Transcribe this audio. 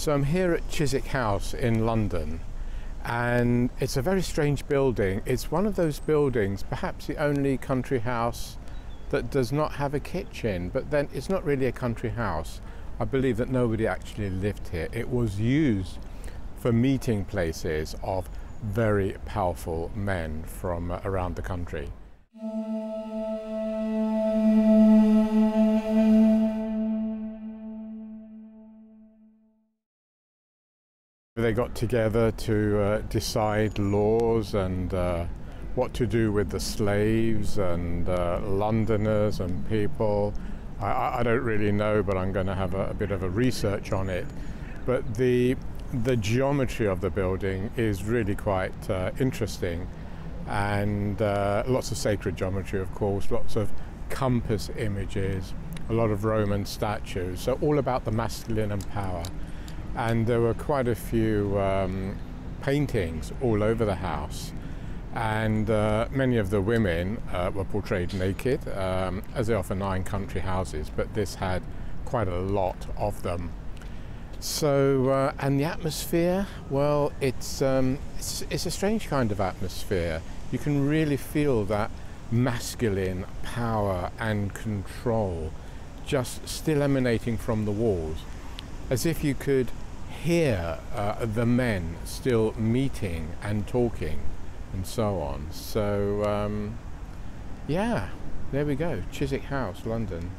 So I'm here at Chiswick House in London and it's a very strange building. It's one of those buildings, perhaps the only country house that does not have a kitchen, but then it's not really a country house. I believe that nobody actually lived here. It was used for meeting places of very powerful men from uh, around the country. They got together to uh, decide laws and uh, what to do with the slaves and uh, Londoners and people. I, I, don't really know, but I'm going to have a, a, bit of a research on it. But the the geometry of the building is really quite uh, interesting, and uh, lots of sacred geometry, of course, lots of compass images, a lot of Roman statues. So all about the masculine and power and there were quite a few um, paintings all over the house. And uh, many of the women uh, were portrayed naked um, as they often are in country houses but this had quite a lot of them. So uh, and the atmosphere well it's, um, it's, it's a strange kind of atmosphere. You can really feel that masculine power and control just still emanating from the walls as if you could hear uh, the men still meeting and talking and so on. So, um, yeah, there we go, Chiswick House, London.